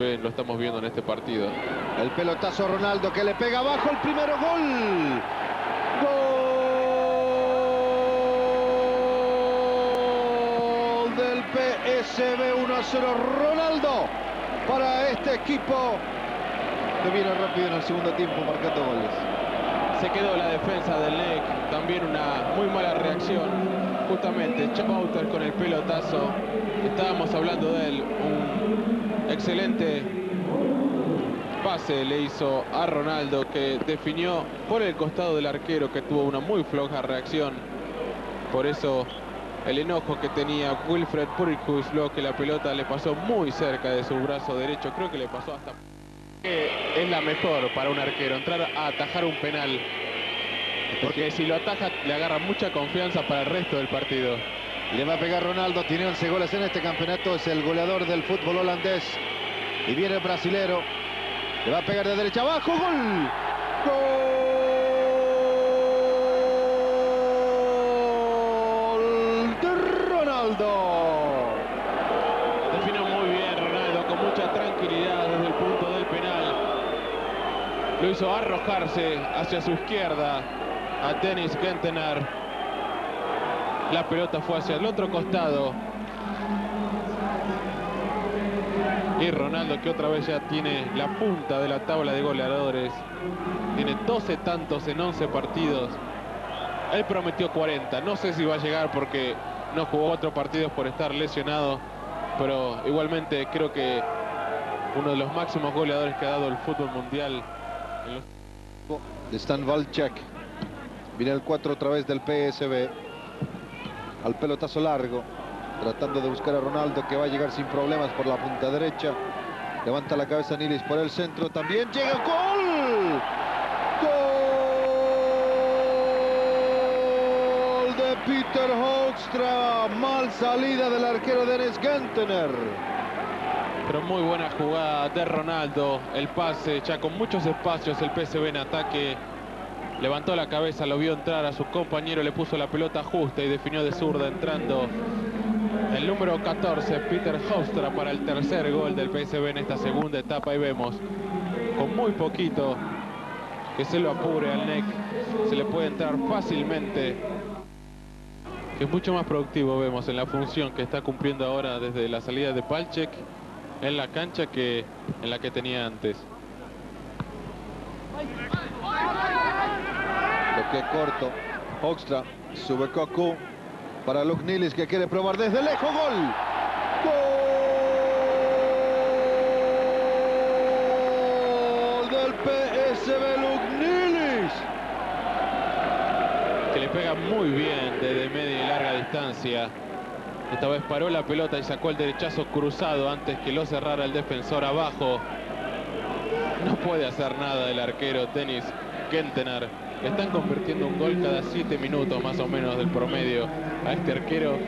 lo estamos viendo en este partido. El pelotazo Ronaldo que le pega abajo el primero gol. Gol del PSB 1 a 0 Ronaldo para este equipo que viene rápido en el segundo tiempo marcando goles. Se quedó la defensa del NEC, también una muy mala reacción. Justamente Chapauter con el pelotazo, estábamos hablando de él, un excelente pase le hizo a Ronaldo que definió por el costado del arquero que tuvo una muy floja reacción. Por eso el enojo que tenía Wilfred Puricus, lo que la pelota le pasó muy cerca de su brazo derecho, creo que le pasó hasta... Es la mejor para un arquero, entrar a atajar un penal. Porque si lo ataja le agarra mucha confianza para el resto del partido. Le va a pegar Ronaldo, tiene 11 goles en este campeonato, es el goleador del fútbol holandés. Y viene el brasilero, le va a pegar de derecha abajo, gol. Gol de Ronaldo. Definió muy bien Ronaldo, con mucha tranquilidad desde el punto del penal. Lo hizo arrojarse hacia su izquierda a Dennis Gentenar. La pelota fue hacia el otro costado. Y Ronaldo que otra vez ya tiene la punta de la tabla de goleadores. Tiene 12 tantos en 11 partidos. Él prometió 40. No sé si va a llegar porque no jugó otros partidos por estar lesionado. Pero igualmente creo que uno de los máximos goleadores que ha dado el fútbol mundial. Stan Valchek. Viene el 4 otra vez del PSB. Al pelotazo largo. Tratando de buscar a Ronaldo que va a llegar sin problemas por la punta derecha. Levanta la cabeza Nilis por el centro. También llega gol. Gol de Peter Hoekstra. Mal salida del arquero Dennis Gentener. Pero muy buena jugada de Ronaldo. El pase ya con muchos espacios. El PSV en ataque. Levantó la cabeza, lo vio entrar a su compañero, le puso la pelota justa y definió de zurda entrando el número 14, Peter Hofstra, para el tercer gol del PSV en esta segunda etapa. Y vemos, con muy poquito, que se lo apure al NEC. Se le puede entrar fácilmente. Que es mucho más productivo, vemos, en la función que está cumpliendo ahora desde la salida de Palchek en la cancha que en la que tenía antes. Toque corto. Hoekstra sube Cocu para Luke Nilis que quiere probar desde lejos. Gol. Gol del PSV Luke Nilis. Que le pega muy bien desde media y larga distancia. Esta vez paró la pelota y sacó el derechazo cruzado antes que lo cerrara el defensor abajo. No puede hacer nada el arquero Tenis Kentenar. Están convirtiendo un gol cada 7 minutos más o menos del promedio a este arquero.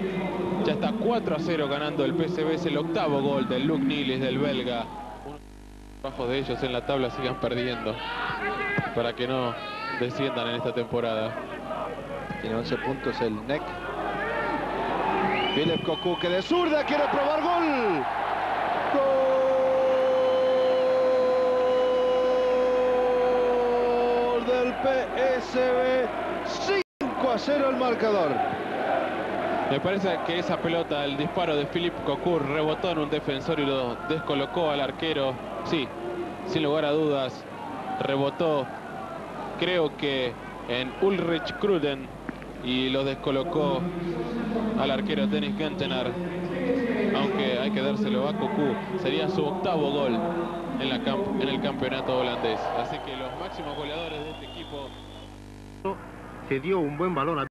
Ya está 4 a 0 ganando el PSV. Es el octavo gol del Luke Nilis del belga. Bajo de ellos en la tabla sigan perdiendo para que no desciendan en esta temporada. Tiene 11 puntos el NEC. Philip Cocu que de zurda quiere probar. Gol del PSB. 5 a 0 el marcador. Me parece que esa pelota, el disparo de Philip Cocu rebotó en un defensor y lo descolocó al arquero. Sí, sin lugar a dudas, rebotó, creo que en Ulrich Kruden y lo descolocó al arquero Dennis Gentenar. Aunque hay que dárselo a Cocu, sería su octavo gol en, el campeonato holandés. Así que los máximos goleadores de este equipo... Se dio un buen balón a